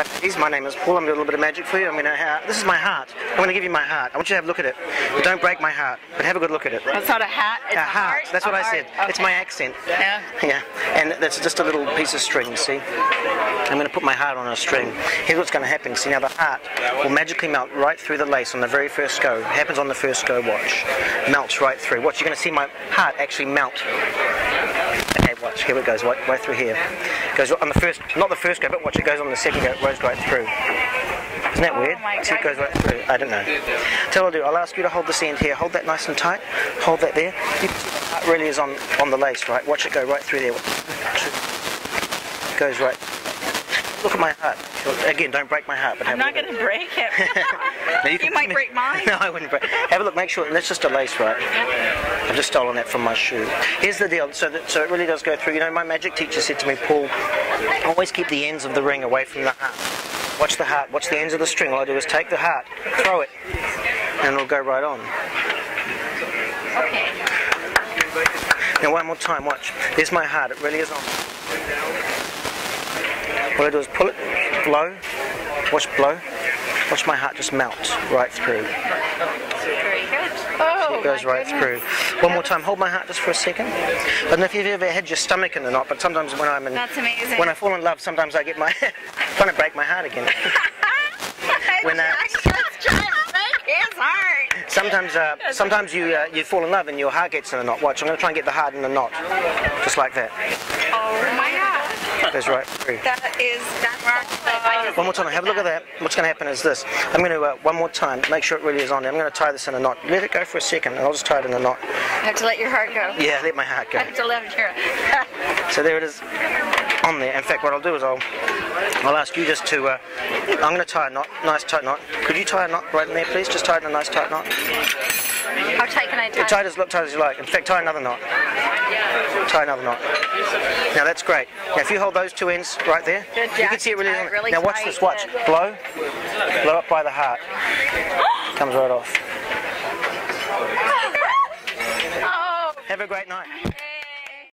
Hi, ladies. My name is Paul. I'm going to do a little bit of magic for you. I'm going to uh, have, this is my heart. I'm going to give you my heart. I want you to have a look at it. But don't break my heart. But have a good look at it. It's not a hat. It's a a, heart. That's what A I heart. said. It's my accent. Yeah. Yeah. And that's just a little piece of string, see? I'm going to put my heart on a string. Here's what's going to happen. See, now the heart will magically melt right through the lace on the very first go. It happens on the first go, watch. Melts right through. Watch, you're going to see my heart actually melt. Watch. Here it goes, right, right through here. Goes on the first, not the first go, but watch, it goes on the second go. It goes right through. Isn't that oh weird? Oh See, it goes right through. I don't know. Tell what I'll do. I'll ask you to hold this end here. Hold that nice and tight. Hold that there. You can see the heart really is on, on the lace, right? Watch it go right through there. It goes right. Look at my heart. Again, don't break my heart. But I'm have a not going to break it. now you, You might break mine. No, I wouldn't break. Have a look. Make sure. That's just a lace, right? I've just stolen that from my shoe. Here's the deal. So, that, so it really does go through. You know, my magic teacher said to me, Paul, always keep the ends of the ring away from the heart. Watch the heart. Watch the ends of the string. All I do is take the heart, throw it, and it'll go right on. okay. Now one more time. Watch. There's my heart. It really is on. All I do is pull it, blow. Watch blow. Watch my heart just melt right through. Very good. Oh, It goes right goodness. through. One more time, hold my heart just for a second. I don't know if you've ever had your stomach in the knot, but sometimes when I'm in, That's amazing. when I fall in love, sometimes I get my trying to break my heart again. When, uh, I just to break his heart. Sometimes, uh, sometimes you uh, you fall in love and your heart gets in a knot. Watch, I'm going to try and get the heart in the knot, just like that. Oh my god. Goes right through. That is that's I One more time, have a look at that. What's going to happen is this. I'm going to, uh, one more time, make sure it really is on there. I'm going to tie this in a knot. Let it go for a second, and I'll just tie it in a knot. You have to let your heart go. Yeah, let my heart go. have to let your So there it is on there. In fact, what I'll do is I'll I'll ask you just to. Uh, I'm going to tie a knot, nice tight knot. Could you tie a knot right in there, please? Just tie it in a nice tight knot. How tight can I tie? Tight as look tight as you like. In fact, tie another knot. Tie another knot. Now that's great. Now if you hold those two ends right there, Good, you can see it really. Really now watch tight. this. Watch. Blow. Blow up by the heart. Comes right off. Oh. Have a great night.